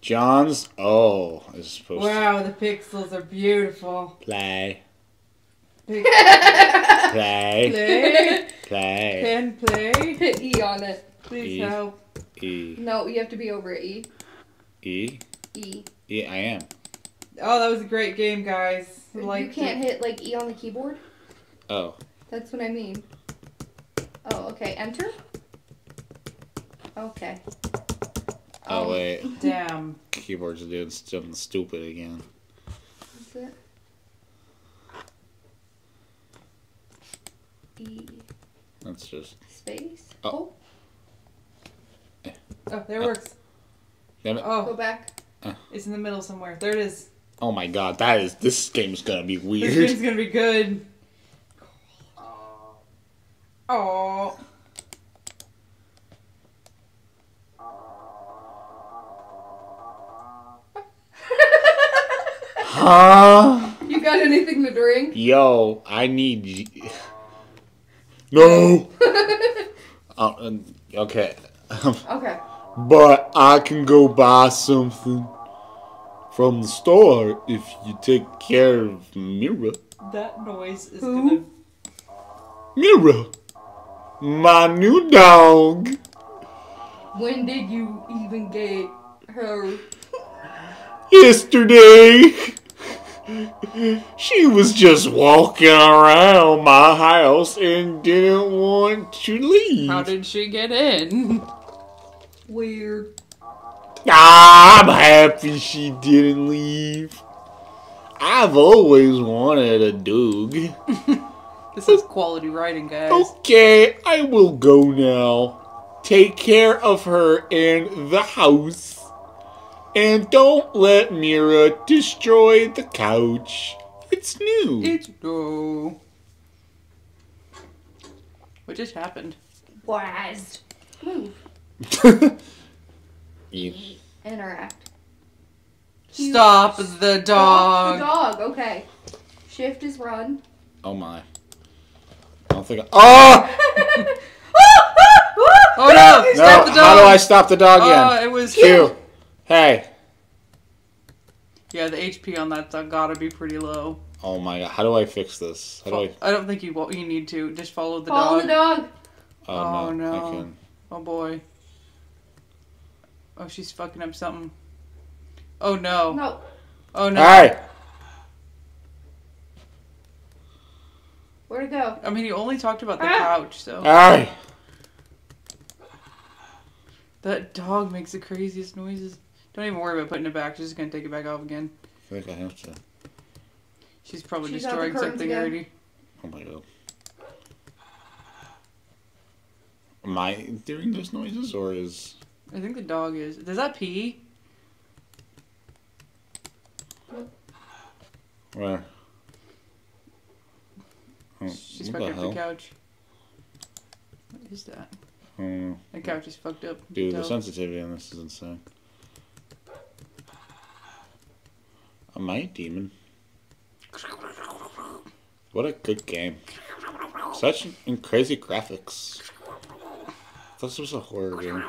Jon's. Oh, is supposed Wow, the pixels are beautiful. to play, Pic- play, play. play. Can play. Hit E on it. Please E. help. E No, you have to be over E. E E. E. I am. Oh, that was a great game, guys. I you can't it. hit like E on the keyboard. Oh, That's what I mean. Oh, okay. Enter. Okay. Oh Um, wait. Damn. Keyboard's doing something stupid again. Is it? E That's just. space. Oh. Oh, Oh, there it Oh. works. Damn it. go Oh, back. it's in the middle somewhere. There it is. Oh my god, that is. This game's gonna be weird. This game's gonna be good. Oh. Huh? You got anything to drink? Yo, I need. y- No. Uh, um, okay. Okay. but I can go buy something from the store if you take care of Mira. That noise is Who? gonna. Mira, my new dog. When did you even get her? Yesterday, she was just walking around my house and didn't want to leave. How did she get in? Weird. Ah, I'm happy she didn't leave. I've always wanted a dog. This is quality writing, guys. Okay, I will go now. Take care of her and the house. And don't let Mira destroy the couch. It's new. It's new. What just happened? Was. Move. You- Interact. Stop the dog. Stop. The dog. Okay. Shift is run. oh my. I don't think I- Oh! Oh no! No, Stop the dog! how do I stop the dog Oh, again? Uh, it was. Q. Hey. Yeah, the HP on that dog gotta be pretty low. Oh my god, how do I fix this? How do I? I don't think you wa- you need to. Just follow the Follow dog. Follow the dog. Oh, Oh, no, no. I. Oh boy. Oh, she's fucking up something. Oh no. No. Oh no. Hey! Where to go? I mean, he only talked about the Ah. couch, so. Hey! That dog makes the craziest noises. Don't even worry about putting it back. She's just gonna take it back off again. I feel like I have to. She's probably She's destroying something again. already. Oh my god. Am I doing those noises or is. I think the dog is. Does that pee? Where? Oh, She's what fucking the up hell? the couch. What is that? Oh, The couch is fucked up. Dude, can the tell. sensitivity on this is insane. Am I a demon? What a good game. Such in crazy graphics. This was a horror game.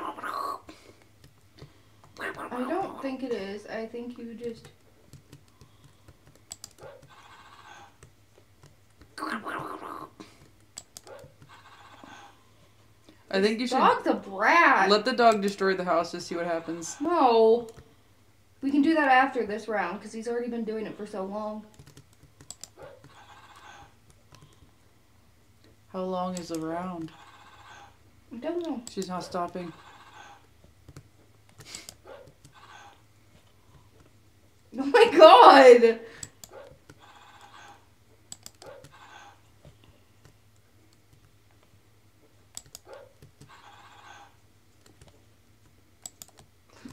I don't think it is. I think you just. I think you should Dog's a brat. let the dog destroy the house to see what happens. no. We can do that after this round because he's already been doing it for so long. How long is the round? I don't know. She's not stopping. Oh my god!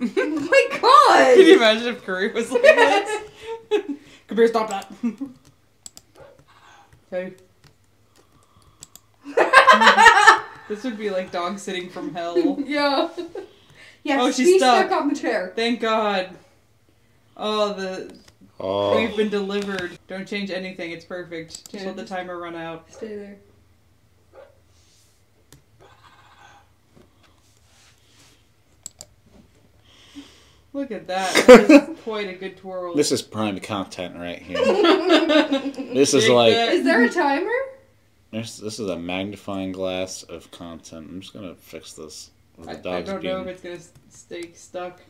oh my god! Can you imagine if Curry was like that? Come here, stop that. okay. This would be like dog sitting from hell. yeah. Yes, Oh, she's stuck. stuck on the chair. Thank God. Oh, the Oh. we've been delivered. Don't change anything. It's perfect. Just Yeah, let the timer run out. Stay there. Look at that. That is quite a good twirl. This is prime content right here. This is Take like that. Is there a timer? this. This is a magnifying glass of content. I'm just gonna fix this. The I, I dog's don't know if being- it's gonna stay stuck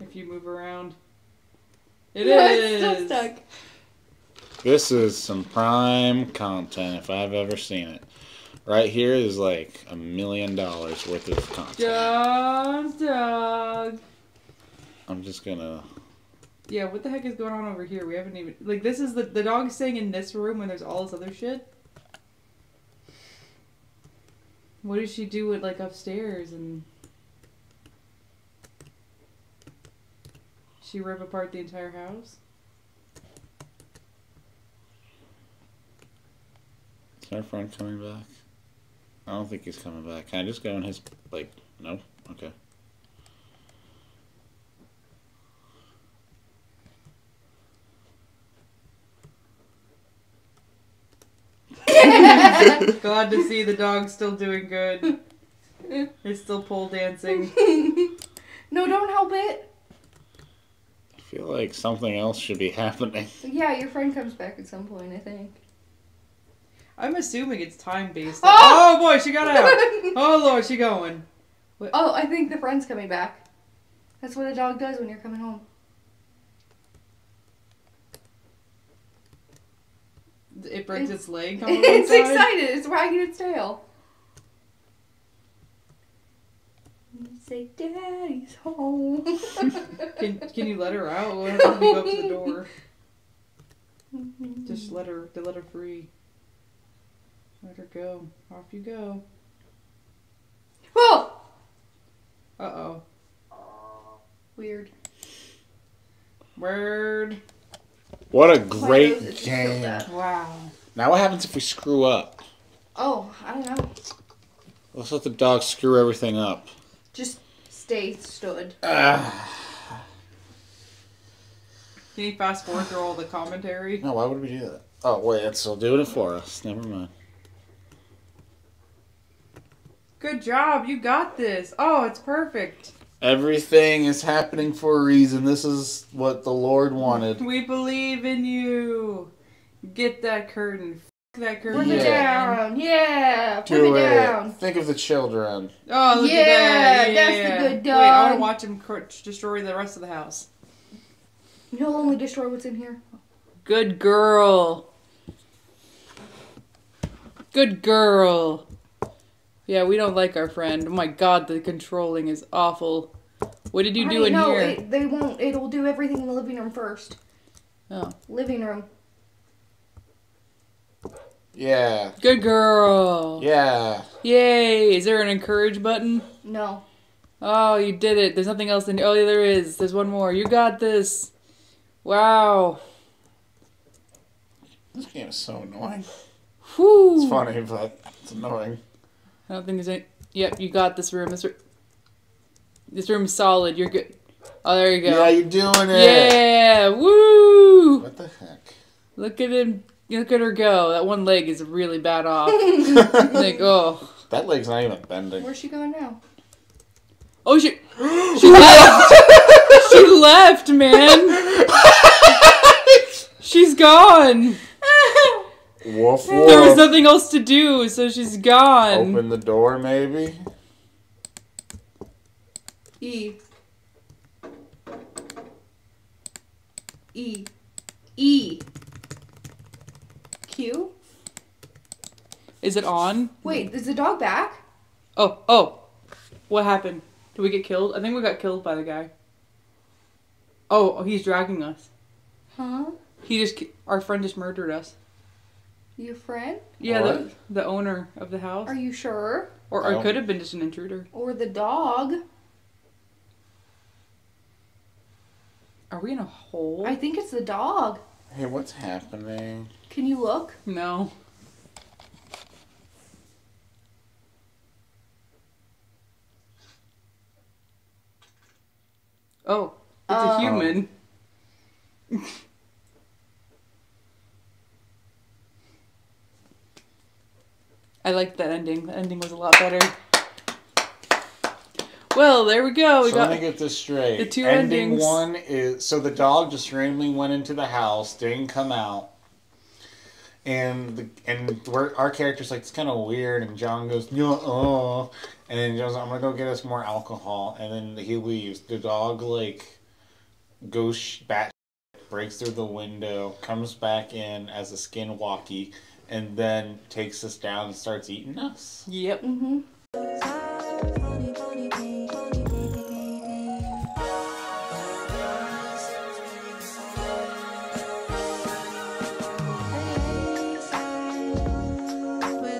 if you move around. It No, is. it's still stuck. This is some prime content if I've ever seen it. Right here is like a million dollars worth of content. Dog, dog. I'm just gonna. Yeah, what the heck is going on over here? We haven't even like this is the the dog staying in this room when there's all this other shit. What does she do with like upstairs and she rip apart the entire house? Is our friend coming back? I don't think he's coming back. Can I just go in his like? No. Okay. Glad to see the dog still doing good. It's still pole dancing. no, don't help it. I feel like something else should be happening. Yeah, your friend comes back at some point, I think. I'm assuming it's time based. Oh! Oh boy, she got out. Oh lord, she going. oh, I think the friend's coming back. That's what a dog does when you're coming home. It breaks It's- its leg. on the one It's excited. It's wagging its tail. Say, Daddy's home. Can can you let her out? What happens when you go up to the door? Just let her to let her free. Let her go. Off you go. Oh! Uh oh. Weird. Word. What a great game! Wow. Now what happens if we screw up? Oh, I don't know. Let's let the dog screw everything up. Just stay stood. Ah. Can you fast forward through all the commentary? No, why would we do that? Oh wait, it's still doing it for us. Never mind. Good job. You got this. Oh, it's perfect. Everything is happening for a reason. This is what the Lord wanted. We believe in you. Get that curtain. F- that curtain. Bring it Yeah. down. Yeah. Put Do it it. down. Think of the children. Oh, look Yeah, at that. that's the Yeah. good Wait, I want to watch him cr- destroy the rest of the house. He'll only destroy what's in here. Good girl. Good girl. Yeah, we don't like our friend. Oh my god, the controlling is awful. What did you do in no, here? It, they won't. It'll do everything in the living room first. Oh. Living room. Yeah. Good girl. Yeah. Yay. Is there an encourage button? No. Oh, you did it. There's nothing else in Oh, yeah, there is. There's one more. You got this. Wow. This game is so annoying. Whew. It's funny, but it's annoying. I don't think there's any. Yep, you got this room. This, r- this room's solid. You're good. Oh, there you go. Yeah, you're doing it. Yeah. Woo. What the heck? Look at him. Look at her go. That one leg is really bad off. like, oh. That leg's not even bending. Where's she going now? Oh, she. She left. she left, man. She's gone. Woof There was nothing else to do, so she's gone. Open the door, maybe. E. E. E. Q. Is it on? Wait, is the dog back? Oh, oh. What happened? Did we get killed? I think we got killed by the guy. Oh, oh, he's dragging us. Huh? He just, our friend just murdered us. Your friend? Yeah, the, What? the owner of the house. Are you sure? Or, I or it could have been just an intruder. Or the dog? Are we in a hole? I think it's the dog. Hey, what's happening? Can you look? No. Oh, it's a uh, Oh. human. I liked that ending. The ending was a lot better. Well, there we go. We so got. let me get this straight. the two Ending endings. one is so the dog just randomly went into the house, didn't come out, and the, and we're, our character's like it's kind of weird, and Jon goes no, uh, and then Jon's like, I'm gonna go get us more alcohol, and then he leaves. The dog like goes bat breaks through the window, comes back in as a skinwalkie, and then takes us down and starts eating us. Yep. Mm-hmm.